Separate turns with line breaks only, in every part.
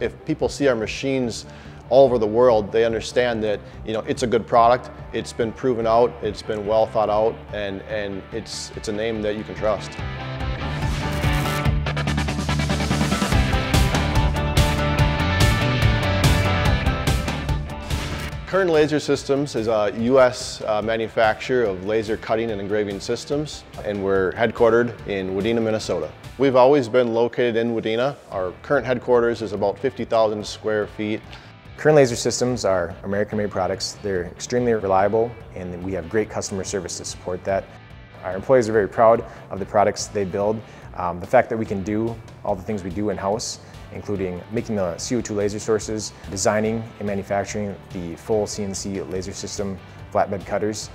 If people see our machines all over the world, they understand that you know it's a good product, it's been proven out, it's been well thought out, and, and it's, it's a name that you can trust. Kern Laser Systems is a U.S. Uh, manufacturer of laser cutting and engraving systems, and we're headquartered in Wadena, Minnesota. We've always been located in Wadena. Our current headquarters is about 50,000 square feet.
Kern Laser Systems are American-made products. They're extremely reliable, and we have great customer service to support that. Our employees are very proud of the products they build. Um, the fact that we can do all the things we do in-house including making the CO2 laser sources, designing and manufacturing the full CNC laser system flatbed cutters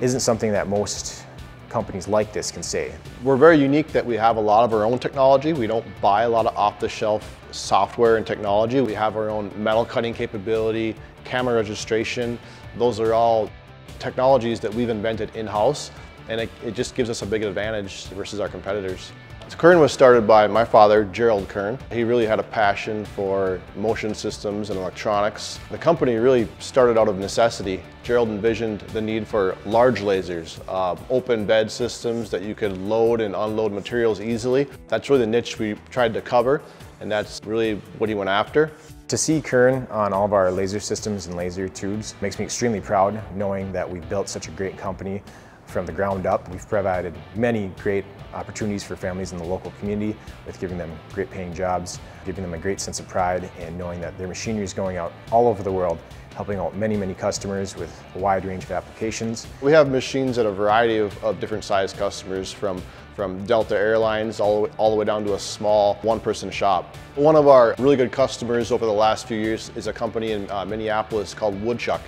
isn't something that most companies like this can say.
We're very unique that we have a lot of our own technology. We don't buy a lot of off-the-shelf software and technology. We have our own metal cutting capability, camera registration. Those are all technologies that we've invented in-house and it, it just gives us a big advantage versus our competitors. Kern was started by my father, Gerald Kern. He really had a passion for motion systems and electronics. The company really started out of necessity. Gerald envisioned the need for large lasers, uh, open bed systems that you could load and unload materials easily. That's really the niche we tried to cover, and that's really what he went after.
To see Kern on all of our laser systems and laser tubes makes me extremely proud knowing that we've built such a great company from the ground up. We've provided many great opportunities for families in the local community with giving them great paying jobs, giving them a great sense of pride and knowing that their machinery is going out all over the world helping out many, many customers with a wide range of applications.
We have machines at a variety of, of different size customers from from Delta Airlines all the, way, all the way down to a small one-person shop. One of our really good customers over the last few years is a company in uh, Minneapolis called Woodchuck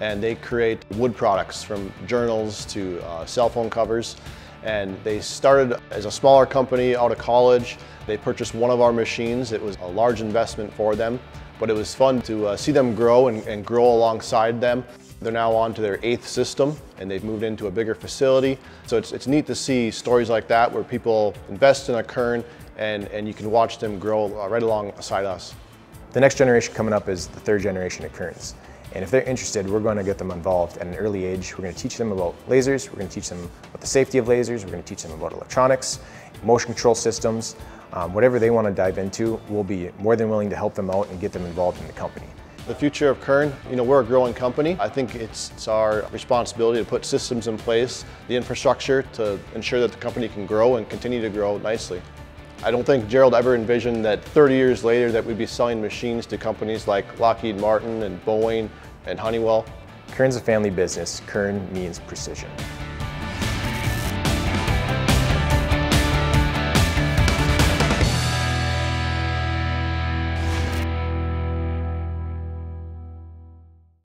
and they create wood products from journals to uh, cell phone covers. And they started as a smaller company out of college. They purchased one of our machines. It was a large investment for them, but it was fun to uh, see them grow and, and grow alongside them. They're now on to their eighth system and they've moved into a bigger facility. So it's, it's neat to see stories like that where people invest in a Kern and, and you can watch them grow uh, right alongside us.
The next generation coming up is the third generation of Kerns. And if they're interested, we're going to get them involved at an early age. We're going to teach them about lasers. We're going to teach them about the safety of lasers. We're going to teach them about electronics, motion control systems. Um, whatever they want to dive into, we'll be more than willing to help them out and get them involved in the company.
The future of Kern, you know, we're a growing company. I think it's, it's, our responsibility to put systems in place, the infrastructure to ensure that the company can grow and continue to grow nicely. I don't think Gerald ever envisioned that 30 years later that we'd be selling machines to companies like Lockheed Martin and Boeing and Honeywell.
Kern's a family business. Kern means precision.